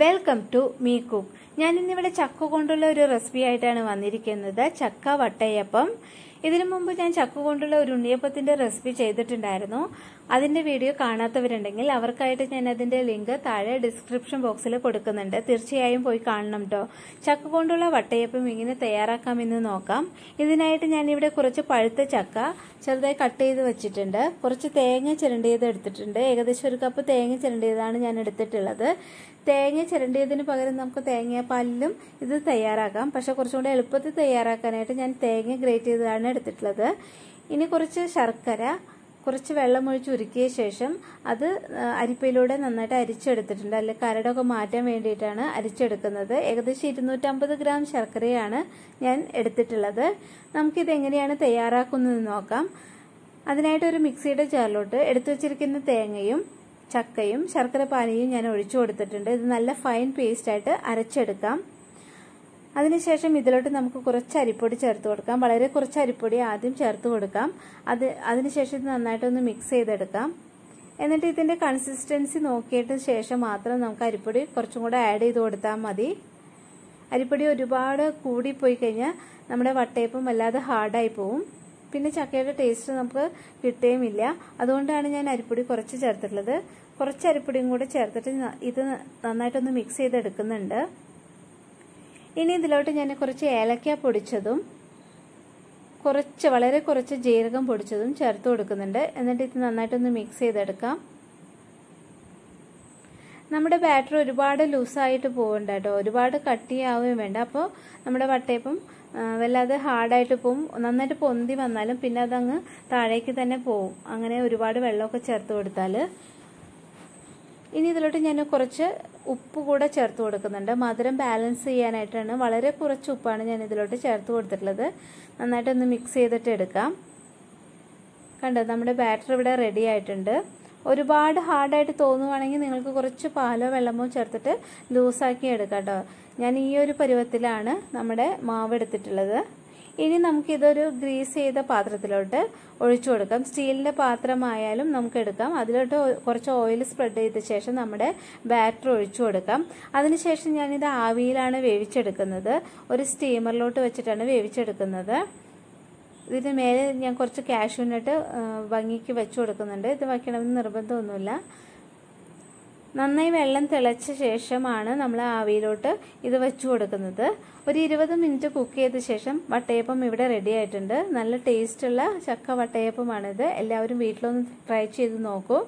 Welcome to me cook ഞാൻ ഇന്നിവിടെ ചക്ക കൊണ്ടുള്ള ഒരു റെസിപ്പി ആയിട്ടാണ് വന്നിരിക്കുന്നത്. ചക്ക വട്ടയപ്പം. ഇതിനു മുമ്പ് ഞാൻ ചക്ക കൊണ്ടുള്ള ഒരു ഉണ്ണിയപ്പത്തിന്റെ റെസിപ്പി ചെയ്തിട്ടുണ്ടായിരുന്നു. അതിന്റെ വീഡിയോ കാണാത്തവരുണ്ടെങ്കിൽ അവർക്കായിട്ട് ഞാൻ അതിന്റെ ലിങ്ക് താഴെ ഡിസ്ക്രിപ്ഷൻ ബോക്സിൽ കൊടുക്കുന്നുണ്ട്. തീർച്ചയായും പോയി കാണണം കേട്ടോ ചക്ക കൊണ്ടുള്ള വട്ടയപ്പം ഇങ്ങനെ തയ്യാറാക്കാമെന്ന് നോക്കാം. ഇതിനായിട്ട് ഞാൻ ഇവിടെ കുറച്ച് പഴുത്ത ചക്ക ചെറുതായി കട്ട് ചെയ്ത് വെച്ചിട്ടുണ്ട്. കുറച്ച് തേങ്ങ ചിരണ്ടിയത് എടുത്തിട്ടുണ്ട്. ഏകദേശം ഒരു കപ്പ് തേങ്ങ ചിരണ്ടിയതാണ് ഞാൻ എടുത്തിട്ടുള്ളത്. തേങ്ങ ചിരണ്ടിയതിന് പകരം നമുക്ക് തേങ്ങാപ്പാലിലും ഇത് തയ്യാറാക്കാം. പക്ഷെ കുറച്ചും കൂടെ എളുപ്പത്തിൽ തയ്യാറാക്കാനായിട്ട് ഞാൻ തേങ്ങ ഗ്രേറ്റ് ചെയ്തതാണ് എടുത്തിട്ടുള്ളത്. ഇനി കുറച്ച് ശർക്കര കുറച്ച് വെള്ളം ഒഴിച്ച് ഉരുക്കിയ ശേഷം അത് അരിപ്പയിലൂടെ നന്നായിട്ട് അരിച്ചെടുത്തിട്ടുണ്ട്. അല്ലെ കരടൊക്കെ മാറ്റാൻ വേണ്ടിയിട്ടാണ് അരിച്ചെടുക്കുന്നത്. ഏകദേശം ഇരുന്നൂറ്റമ്പത് ഗ്രാം ശർക്കരയാണ് ഞാൻ എടുത്തിട്ടുള്ളത്. നമുക്കിത് എങ്ങനെയാണ് തയ്യാറാക്കുന്നത് നോക്കാം. അതിനായിട്ട് ഒരു മിക്സിയുടെ ജാറിലോട്ട് എടുത്തു വച്ചിരിക്കുന്ന തേങ്ങയും ചക്കയും ശർക്കര പാനിയും ഞാൻ ഒഴിച്ചു കൊടുത്തിട്ടുണ്ട്. ഇത് നല്ല ഫൈൻ പേസ്റ്റായിട്ട് അരച്ചെടുക്കാം. അതിനുശേഷം ഇതിലോട്ട് നമുക്ക് കുറച്ച് അരിപ്പൊടി ചേർത്ത് കൊടുക്കാം. വളരെ കുറച്ച് അരിപ്പൊടി ആദ്യം ചേർത്ത് കൊടുക്കാം. അത് അതിനുശേഷം ഇത് നന്നായിട്ടൊന്ന് മിക്സ് ചെയ്തെടുക്കാം. എന്നിട്ട് ഇതിന്റെ കൺസിസ്റ്റൻസി നോക്കിയിട്ട് ശേഷം മാത്രം നമുക്ക് അരിപ്പൊടി കുറച്ചും കൂടെ ആഡ് ചെയ്ത് കൊടുത്താൽ മതി. അരിപ്പൊടി ഒരുപാട് കൂടിപ്പോയി കഴിഞ്ഞാൽ നമ്മുടെ വട്ടയപ്പം വല്ലാതെ ഹാർഡായി പോവും. പിന്നെ ചക്കയുടെ ടേസ്റ്റ് നമുക്ക് കിട്ടുകയുമില്ല. അതുകൊണ്ടാണ് ഞാൻ അരിപ്പൊടി കുറച്ച് ചേർത്തിട്ടുള്ളത്. കുറച്ച് അരിപ്പൊടിയും കൂടെ ചേർത്തിട്ട് ഇത് നന്നായിട്ടൊന്ന് മിക്സ് ചെയ്തെടുക്കുന്നുണ്ട്. ഇനി ഇതിലോട്ട് ഞാൻ കുറച്ച് ഏലക്ക പൊടിച്ചതും കുറച്ച് വളരെ കുറച്ച് ജീരകം പൊടിച്ചതും ചേർത്ത് കൊടുക്കുന്നുണ്ട്. എന്നിട്ട് ഇത് നന്നായിട്ടൊന്ന് മിക്സ് ചെയ്തെടുക്കാം. നമ്മുടെ ബാറ്റർ ഒരുപാട് ലൂസായിട്ട് പോകണ്ട കേട്ടോ ഒരുപാട് കട്ടിയാവുകയും വേണ്ട. അപ്പോൾ നമ്മുടെ വട്ടയപ്പം വല്ലാതെ ഹാർഡായിട്ട് പോവും. നന്നായിട്ട് പൊന്തി വന്നാലും പിന്നെ അതങ്ങ് താഴേക്ക് തന്നെ പോവും. അങ്ങനെ ഒരുപാട് വെള്ളമൊക്കെ ചേർത്ത് കൊടുത്താൽ ഇനി ഇതിലോട്ട് ഞാൻ കുറച്ച് ഉപ്പ് കൂടെ ചേർത്ത് കൊടുക്കുന്നുണ്ട്. മധുരം ബാലൻസ് ചെയ്യാനായിട്ടാണ് വളരെ കുറച്ച് ഉപ്പാണ് ഞാൻ ഇതിലോട്ട് ചേർത്ത് കൊടുത്തിട്ടുള്ളത്. നന്നായിട്ടൊന്ന് മിക്സ് ചെയ്തിട്ട് എടുക്കാം. കണ്ടോ നമ്മുടെ ബാറ്റർ ഇവിടെ റെഡി ആയിട്ടുണ്ട്. ഒരുപാട് ഹാർഡായിട്ട് തോന്നുവാണെങ്കിൽ നിങ്ങൾക്ക് കുറച്ച് പാലോ വെള്ളമോ ചേർത്തിട്ട് ലൂസാക്കി എടുക്കാം കേട്ടോ. ഞാൻ ഈ ഒരു പരുവത്തിലാണ് നമ്മുടെ മാവ് എടുത്തിട്ടുള്ളത്. ഇനി നമുക്കിതൊരു ഗ്രീസ് ചെയ്ത പാത്രത്തിലോട്ട് ഒഴിച്ചു കൊടുക്കാം. സ്റ്റീലിന്റെ പാത്രമായാലും നമുക്ക് എടുക്കാം. അതിലോട്ട് കുറച്ച് ഓയിൽ സ്പ്രെഡ് ചെയ്ത ശേഷം നമ്മുടെ ബാറ്റർ ഒഴിച്ചു കൊടുക്കാം. അതിനുശേഷം ഞാനിത് ആവിയിലാണ് വേവിച്ചെടുക്കുന്നത്. ഒരു സ്റ്റീമറിലോട്ട് വെച്ചിട്ടാണ് വേവിച്ചെടുക്കുന്നത്. ഇതിന് മേലെ ഞാൻ കുറച്ച് കാഷ്യൂനട്ട് ഭംഗിക്ക് വെച്ചു കൊടുക്കുന്നുണ്ട്. ഇത് വയ്ക്കണമെന്ന് നിർബന്ധമൊന്നുമില്ല. നന്നായി വെള്ളം തിളച്ച ശേഷമാണ് നമ്മൾ ആവിയിലോട്ട് ഇത് വെച്ചു കൊടുക്കുന്നത്. ഒരു ഇരുപത് മിനിറ്റ് കുക്ക് ചെയ്ത ശേഷം വട്ടയപ്പം ഇവിടെ റെഡി ആയിട്ടുണ്ട്. നല്ല ടേസ്റ്റുള്ള ചക്ക വട്ടയപ്പമാണിത്. എല്ലാവരും വീട്ടിലൊന്ന് ട്രൈ ചെയ്ത് നോക്കൂ.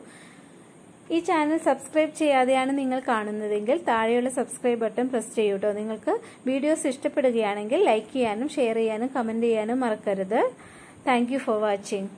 ഈ ചാനൽ സബ്സ്ക്രൈബ് ചെയ്യാതെയാണ് നിങ്ങൾ കാണുന്നതെങ്കിൽ താഴെയുള്ള സബ്സ്ക്രൈബ് ബട്ടൺ പ്രസ് ചെയ്യൂട്ടോ. നിങ്ങൾക്ക് വീഡിയോസ് ഇഷ്ടപ്പെടുകയാണെങ്കിൽ ലൈക്ക് ചെയ്യാനും ഷെയർ ചെയ്യാനും കമന്റ് ചെയ്യാനും മറക്കരുത്. Thank for watching